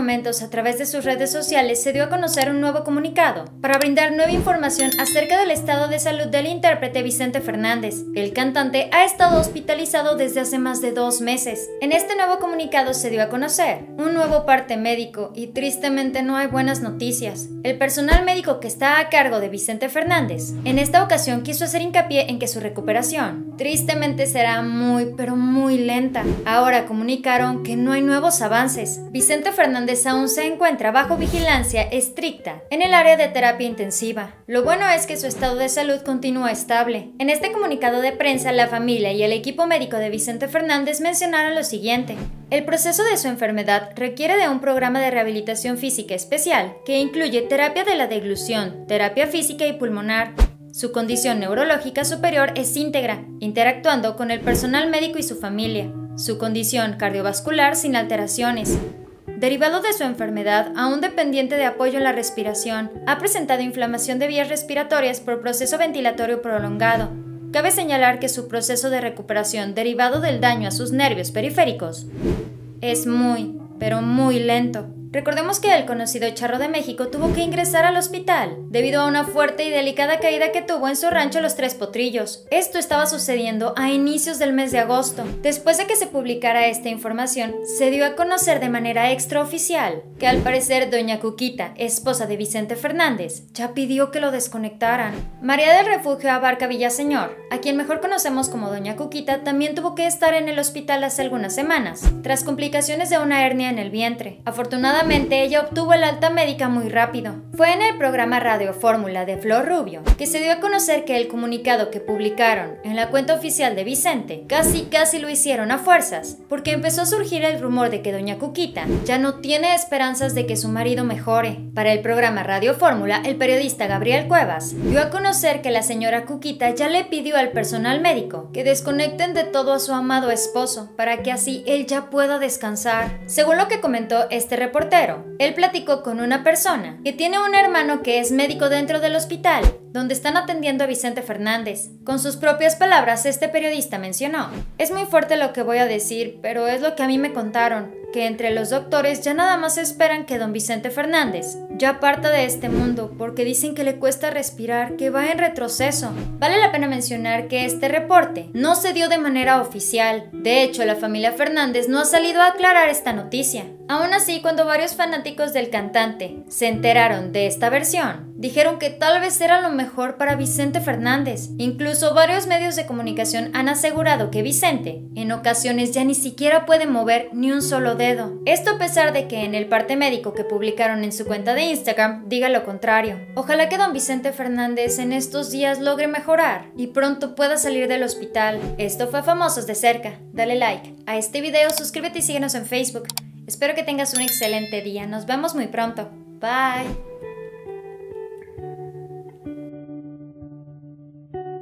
momentos, a través de sus redes sociales, se dio a conocer un nuevo comunicado para brindar nueva información acerca del estado de salud del intérprete Vicente Fernández. El cantante ha estado hospitalizado desde hace más de dos meses. En este nuevo comunicado se dio a conocer un nuevo parte médico y tristemente no hay buenas noticias. El personal médico que está a cargo de Vicente Fernández en esta ocasión quiso hacer hincapié en que su recuperación tristemente será muy pero muy lenta. Ahora comunicaron que no hay nuevos avances. Vicente Fernández aún se encuentra bajo vigilancia estricta en el área de terapia intensiva. Lo bueno es que su estado de salud continúa estable. En este comunicado de prensa, la familia y el equipo médico de Vicente Fernández mencionaron lo siguiente. El proceso de su enfermedad requiere de un programa de rehabilitación física especial que incluye terapia de la deglución, terapia física y pulmonar, su condición neurológica superior es íntegra, interactuando con el personal médico y su familia. Su condición cardiovascular sin alteraciones. Derivado de su enfermedad, aún dependiente de apoyo en la respiración, ha presentado inflamación de vías respiratorias por proceso ventilatorio prolongado. Cabe señalar que su proceso de recuperación derivado del daño a sus nervios periféricos es muy, pero muy lento. Recordemos que el conocido Charro de México tuvo que ingresar al hospital debido a una fuerte y delicada caída que tuvo en su rancho Los Tres Potrillos. Esto estaba sucediendo a inicios del mes de agosto. Después de que se publicara esta información, se dio a conocer de manera extraoficial que al parecer doña Cuquita, esposa de Vicente Fernández, ya pidió que lo desconectaran. María del Refugio Abarca Villaseñor, a quien mejor conocemos como doña Cuquita, también tuvo que estar en el hospital hace algunas semanas, tras complicaciones de una hernia en el vientre. Afortunadamente, ella obtuvo el alta médica muy rápido. Fue en el programa Radio Fórmula de Flor Rubio que se dio a conocer que el comunicado que publicaron en la cuenta oficial de Vicente casi casi lo hicieron a fuerzas, porque empezó a surgir el rumor de que doña Cuquita ya no tiene esperanzas de que su marido mejore. Para el programa Radio Fórmula, el periodista Gabriel Cuevas dio a conocer que la señora Cuquita ya le pidió al personal médico que desconecten de todo a su amado esposo para que así él ya pueda descansar. Según lo que comentó este él platicó con una persona que tiene un hermano que es médico dentro del hospital, donde están atendiendo a Vicente Fernández. Con sus propias palabras, este periodista mencionó, es muy fuerte lo que voy a decir, pero es lo que a mí me contaron que entre los doctores ya nada más esperan que don Vicente Fernández ya parta de este mundo porque dicen que le cuesta respirar, que va en retroceso. Vale la pena mencionar que este reporte no se dio de manera oficial. De hecho, la familia Fernández no ha salido a aclarar esta noticia. Aún así, cuando varios fanáticos del cantante se enteraron de esta versión, dijeron que tal vez era lo mejor para Vicente Fernández. Incluso varios medios de comunicación han asegurado que Vicente, en ocasiones ya ni siquiera puede mover ni un solo dedo. Esto a pesar de que en el parte médico que publicaron en su cuenta de Instagram diga lo contrario. Ojalá que don Vicente Fernández en estos días logre mejorar y pronto pueda salir del hospital. Esto fue Famosos de cerca. Dale like a este video, suscríbete y síguenos en Facebook. Espero que tengas un excelente día. Nos vemos muy pronto. Bye.